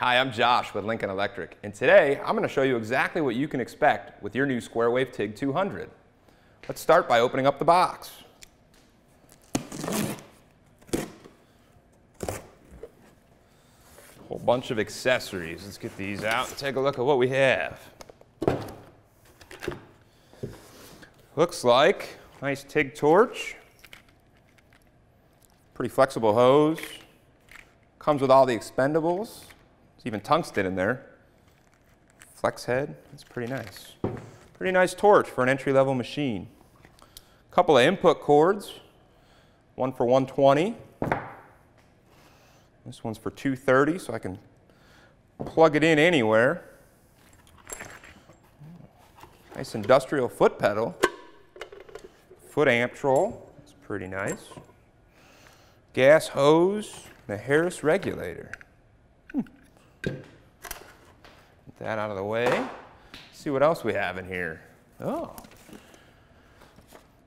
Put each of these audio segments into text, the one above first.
Hi, I'm Josh with Lincoln Electric, and today I'm going to show you exactly what you can expect with your new Square Wave TIG 200. Let's start by opening up the box. Whole bunch of accessories. Let's get these out and take a look at what we have. Looks like nice TIG torch, pretty flexible hose, comes with all the expendables, there's even tungsten in there. Flex head, that's pretty nice. Pretty nice torch for an entry-level machine. Couple of input cords, one for 120. This one's for 230, so I can plug it in anywhere. Nice industrial foot pedal. Foot Amptrol, that's pretty nice. Gas hose, the Harris regulator. Get that out of the way. See what else we have in here. Oh.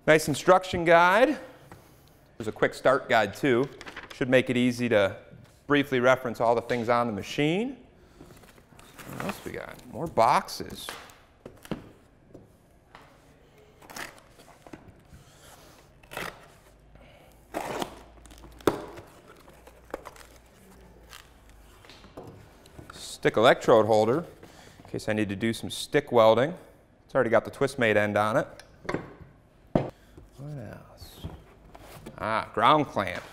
Nice instruction guide. There's a quick start guide too. Should make it easy to briefly reference all the things on the machine. What else we got? More boxes. Stick electrode holder in case I need to do some stick welding. It's already got the twist Twistmate end on it. What else? Ah, ground clamp.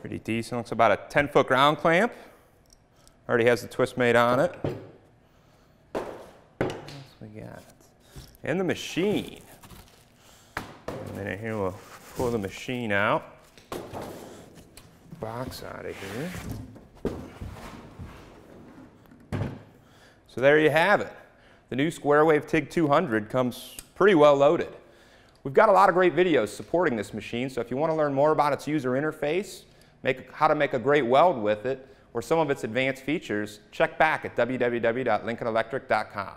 Pretty decent. Looks about a 10 foot ground clamp. Already has the twist Twistmate on it got? And the machine. A minute here, we'll pull the machine out. Box out of here. So there you have it. The new SquareWave TIG 200 comes pretty well loaded. We've got a lot of great videos supporting this machine, so if you want to learn more about its user interface, make, how to make a great weld with it, or some of its advanced features, check back at www.lincolnelectric.com.